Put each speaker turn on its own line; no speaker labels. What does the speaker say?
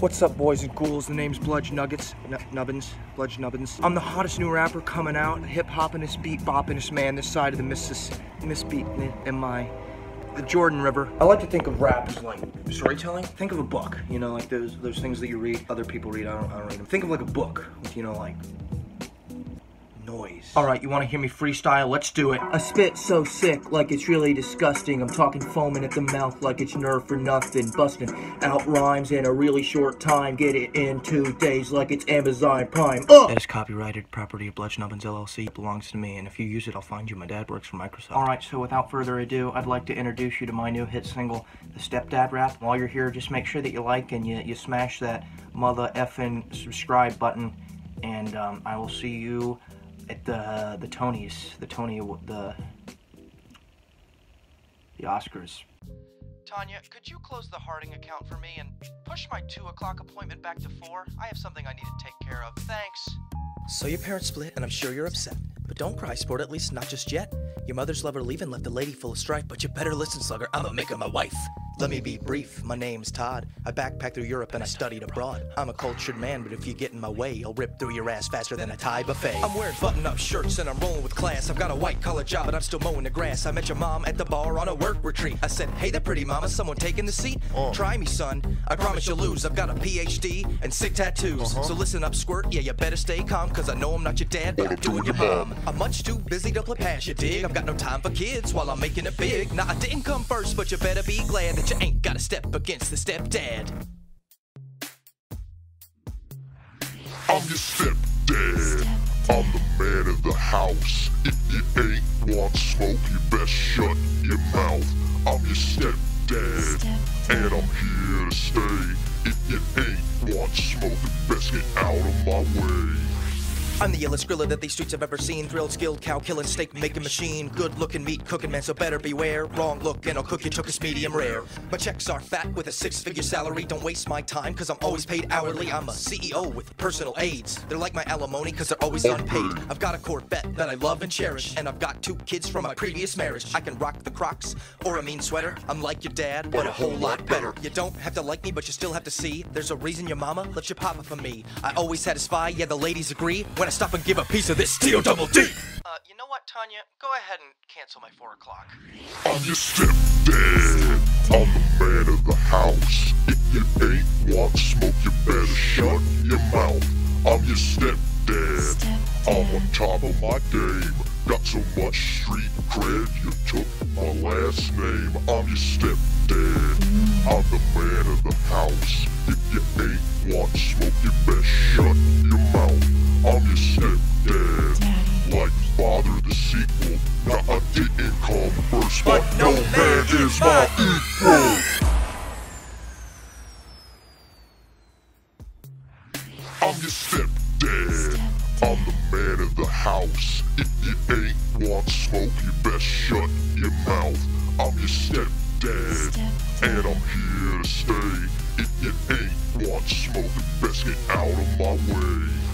What's up, boys and ghouls? The name's Bludge Nuggets. N Nubbins. Bludge Nubbins. I'm the hottest new rapper coming out. Hip hoppin'est, beat boppin'est man this side of the Missis. Miss Beat in my. The Jordan River. I like to think of rap as like storytelling. Think of a book, you know, like those those things that you read, other people read. I don't, I don't read them. Think of like a book with, you know, like noise. All right, you want to hear me freestyle? Let's do it. I spit so sick, like it's really disgusting. I'm talking foaming at the mouth like it's nerve for nothing. Busting out rhymes in a really short time. Get it in two days like it's Amazon Prime. Uh! That is copyrighted property of Bludge Nubbins LLC. It belongs to me, and if you use it, I'll find you. My dad works for Microsoft. All right, so without further ado, I'd like to introduce you to my new hit single, The Stepdad Rap. While you're here, just make sure that you like and you, you smash that mother effing subscribe button, and um, I will see you at the the Tonys, the Tony, the the Oscars.
Tanya, could you close the Harding account for me and push my 2 o'clock appointment back to 4? I have something I need to take care of. Thanks.
So your parents split, and I'm sure you're upset. But don't cry, sport, at least not just yet. Your mother's lover leaving left a lady full of strife, but you better listen, slugger, I'ma make her my wife. Let me be brief. My name's Todd. I backpacked through Europe and I studied abroad. I'm a cultured man, but if you get in my way, I'll rip through your ass faster than a Thai buffet. I'm wearing button-up shirts and I'm rolling with class. I've got a white-collar job, but I'm still mowing the grass. I met your mom at the bar on a work retreat. I said, Hey there, pretty mama, someone taking the seat? Uh. Try me, son. I promise you'll lose. I've got a PhD and sick tattoos. Uh-huh. So listen up, squirt. Yeah, you better stay calm, cause I know I'm not your dad, but I'm doing your mom. I'm much too busy to play pass, you dig? I've got no time for kids while I'm making it big. Nah, I didn't come first, but you better be glad that you ain't gotta step against the stepdad.
I'm your stepdad. I'm the man of the house. If you ain't want smoke, you best shut your mouth. I'm your stepdad, and I'm here to stay. If you ain't want smoke, you best get out of my way.
I'm the illest griller that these streets have ever seen. Thrilled, skilled, cow killing, steak making machine. Good looking meat cooking man, so better beware. Wrong look and I'll cook your tucous medium rare. My checks are fat with a six figure salary. Don't waste my time, cause I'm always paid hourly. I'm a CEO with personal aides. They're like my alimony, cause they're always unpaid. I've got a Corvette that I love and cherish. And I've got two kids from my previous marriage. I can rock the crocs or a mean sweater. I'm like your dad, but a whole lot better. You don't have to like me, but you still have to see. There's a reason your mama left your papa for me. I always satisfy, yeah, the ladies agree. When I stop and give a piece of this steel double D.
Uh, you know what, Tanya? Go ahead and cancel my 4 o'clock.
I'm your stepdad. I'm the man of the house. If you ain't want smoke, you better shut your mouth. I'm your stepdad. I'm on top of my game. Got so much street cred, you took my last name. I'm your stepdad. I'm the man of the house. If you ain't want smoke, you better shut is my equal. I'm your stepdad. I'm the man of the house. If you ain't want smoke, you best shut your mouth. I'm your stepdad, and I'm here to stay. If you ain't want smoke, you best get out of my way.